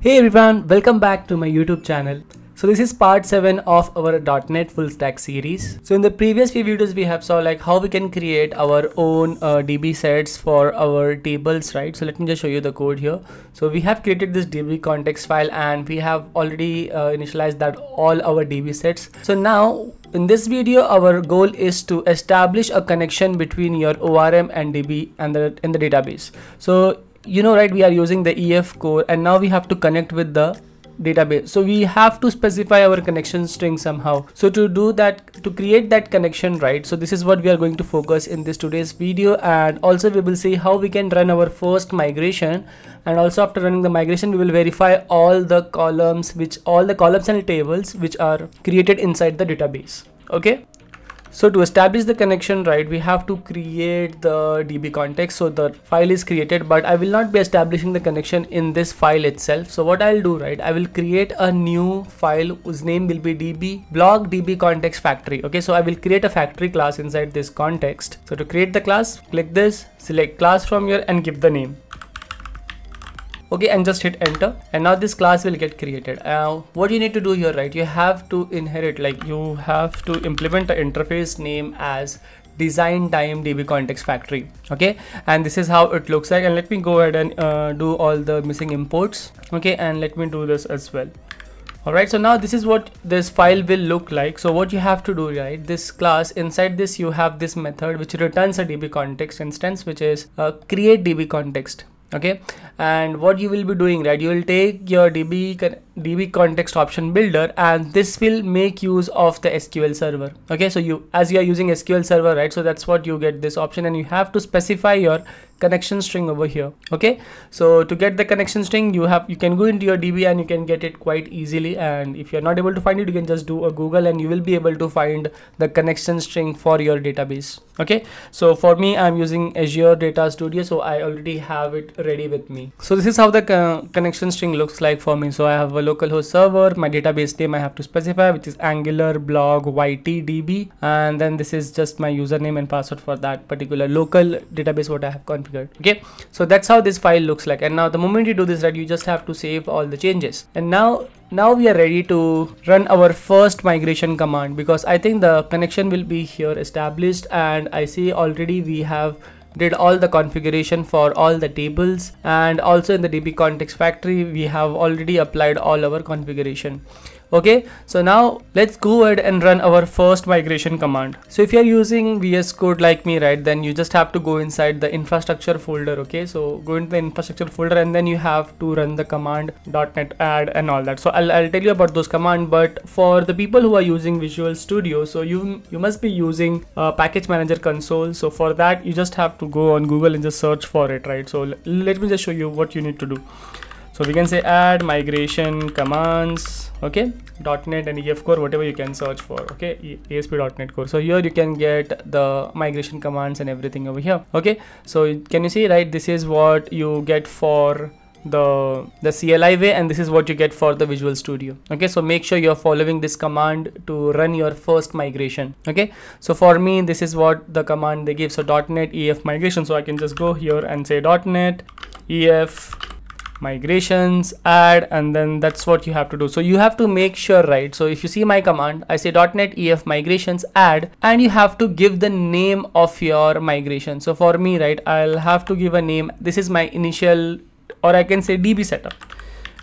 Hey everyone, welcome back to my YouTube channel. So this is part 7 of our .NET full stack series. So in the previous few videos we have saw like how we can create our own uh, DB sets for our tables, right? So let me just show you the code here. So we have created this DB context file and we have already uh, initialized that all our DB sets. So now in this video our goal is to establish a connection between your ORM and DB and the in the database. So you know right we are using the ef core and now we have to connect with the database. So we have to specify our connection string somehow. So to do that to create that connection right so this is what we are going to focus in this today's video. And also we will see how we can run our first migration. And also after running the migration we will verify all the columns which all the columns and tables which are created inside the database. Okay so to establish the connection right we have to create the db context. So the file is created but i will not be establishing the connection in this file itself. So what i'll do right i will create a new file whose name will be db blog db context factory. Okay so i will create a factory class inside this context. So to create the class click this select class from here and give the name okay and just hit enter. And now this class will get created. Uh, what you need to do here right you have to inherit like you have to implement the interface name as design time db context factory. Okay and this is how it looks like. And let me go ahead and uh, do all the missing imports. Okay and let me do this as well. Alright so now this is what this file will look like. So what you have to do right this class inside this you have this method which returns a db context instance which is uh, create db context okay? And what you will be doing right? You will take your db db context option builder and this will make use of the sql server. Okay so you as you are using sql server right so that's what you get this option and you have to specify your connection string over here. Okay so to get the connection string you have you can go into your db and you can get it quite easily and if you're not able to find it you can just do a google and you will be able to find the connection string for your database. Okay so for me i'm using azure data studio so i already have it ready with me. So this is how the co connection string looks like for me. So i have a localhost server. My database name i have to specify which is angular blog ytdb and then this is just my username and password for that particular local database what i have configured. Okay? So that's how this file looks like. And now the moment you do this right you just have to save all the changes. And now now we are ready to run our first migration command because I think the connection will be here established and I see already we have did all the configuration for all the tables. And also in the db context factory we have already applied all our configuration okay? So now let's go ahead and run our first migration command. So if you're using vs code like me right then you just have to go inside the infrastructure folder okay? So go into the infrastructure folder and then you have to run the command .NET add and all that. So I'll, I'll tell you about those commands but for the people who are using visual studio so you you must be using package manager console. So for that you just have to go on google and just search for it right? So let me just show you what you need to do so we can say add migration commands okay .NET and EF core whatever you can search for okay? ASP.NET core. So here you can get the migration commands and everything over here okay? So can you see right this is what you get for the the CLI way and this is what you get for the Visual Studio okay? So make sure you're following this command to run your first migration okay? So for me this is what the command they give. So .NET EF migration. So I can just go here and say .NET EF migrations add and then that's what you have to do. So you have to make sure right? So if you see my command i say .NET ef migrations add and you have to give the name of your migration. So for me right i'll have to give a name. This is my initial or i can say db setup.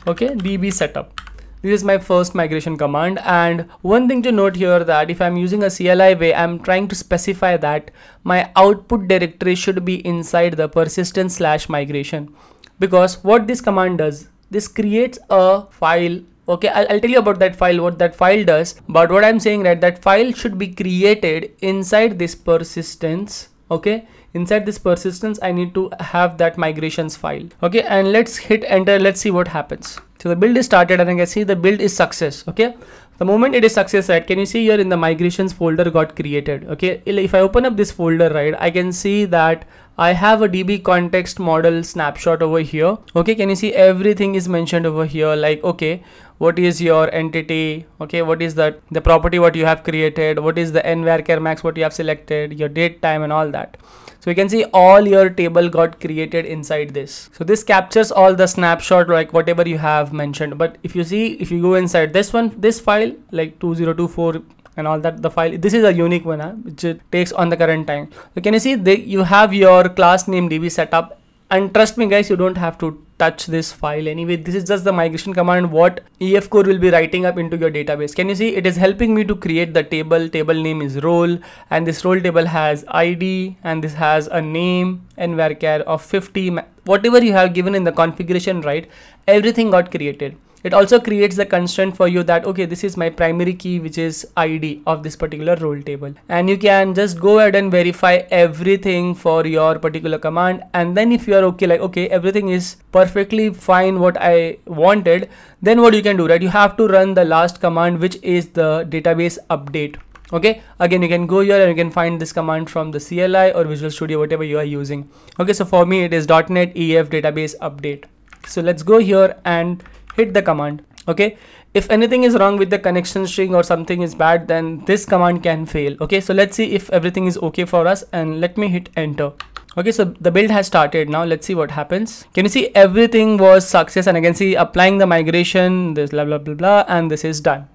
Okay db setup. This is my first migration command. And one thing to note here that if I'm using a CLI way I'm trying to specify that my output directory should be inside the persistence slash migration because what this command does this creates a file. Okay I'll, I'll, tell you about that file what that file does. But what i'm saying right that file should be created inside this persistence. Okay inside this persistence i need to have that migrations file. Okay and let's hit enter let's see what happens. So the build is started and I can see the build is success. Okay the moment it is success right can you see here in the migrations folder got created? Okay if I open up this folder right I can see that I have a DB context model snapshot over here. Okay, can you see everything is mentioned over here like, okay, what is your entity? Okay, what is that the property what you have created? What is the n varchar max what you have selected, your date time and all that. so you can see all your table got created inside this so this captures all the snapshot like whatever you have mentioned but if you see if you go inside this one this file like 2024 and all that the file this is a unique one huh, which takes on the current time. So can you see the, you have your class name db setup and trust me guys you don't have to touch this file anyway. This is just the migration command what ef core will be writing up into your database. Can you see it is helping me to create the table. Table name is role and this role table has id and this has a name and varchar of 50 whatever you have given in the configuration right everything got created it also creates the constraint for you that okay this is my primary key which is id of this particular role table. And you can just go ahead and verify everything for your particular command. And then if you are okay like okay everything is perfectly fine what i wanted then what you can do right? You have to run the last command which is the database update. Okay? Again you can go here and you can find this command from the CLI or Visual Studio whatever you are using. Okay? So for me it is .NET EF database update. So let's go here and hit the command okay? If anything is wrong with the connection string or something is bad then this command can fail okay? So let's see if everything is okay for us and let me hit enter okay? So the build has started. Now let's see what happens. Can you see everything was success? And I can see applying the migration this blah blah blah blah and this is done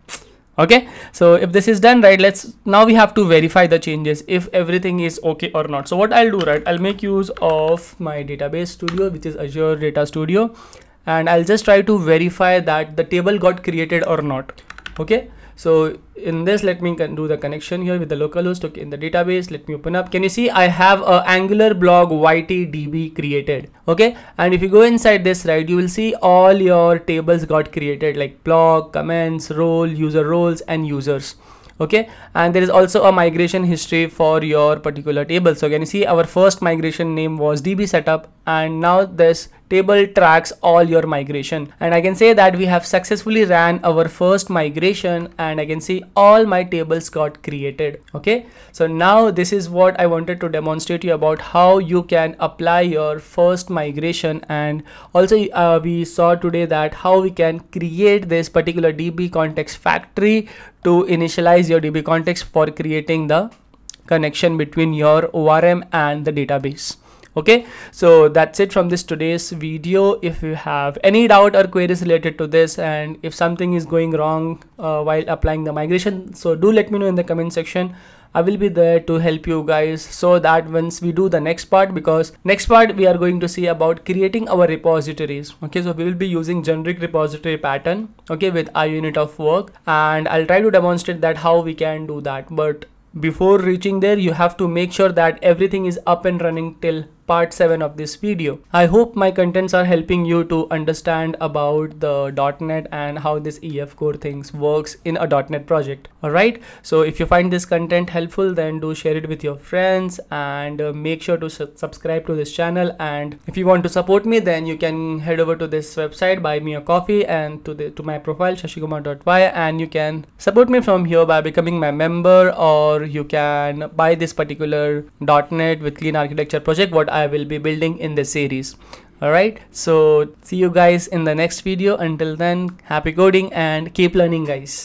okay? So if this is done right let's now we have to verify the changes if everything is okay or not. So what I'll do right I'll make use of my database studio which is Azure Data Studio and I'll just try to verify that the table got created or not. Okay? So in this let me do the connection here with the localhost. Okay in the database let me open up. Can you see? I have a angular blog ytdb created. Okay? And if you go inside this right you will see all your tables got created like blog comments role user roles and users. Okay? And there is also a migration history for your particular table. So can you see? Our first migration name was db setup and now this table tracks all your migration. And I can say that we have successfully ran our first migration and I can see all my tables got created. Okay? So now this is what I wanted to demonstrate you about how you can apply your first migration. And also uh, we saw today that how we can create this particular DB context factory to initialize your DB context for creating the connection between your ORM and the database okay? So that's it from this today's video. If you have any doubt or queries related to this and if something is going wrong uh, while applying the migration so do let me know in the comment section. I will be there to help you guys. So that once we do the next part because next part we are going to see about creating our repositories. Okay? So we will be using generic repository pattern okay with unit of work. And I'll try to demonstrate that how we can do that. But before reaching there you have to make sure that everything is up and running till part 7 of this video. I hope my contents are helping you to understand about the .NET and how this EF core things works in a .NET project. Alright, so if you find this content helpful then do share it with your friends and uh, make sure to su subscribe to this channel and if you want to support me then you can head over to this website buy me a coffee and to the to my profile shashikumar.y and you can support me from here by becoming my member or you can buy this particular .NET with clean architecture project what I will be building in this series. Alright so see you guys in the next video. Until then happy coding and keep learning guys